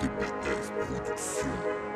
Épithèse production.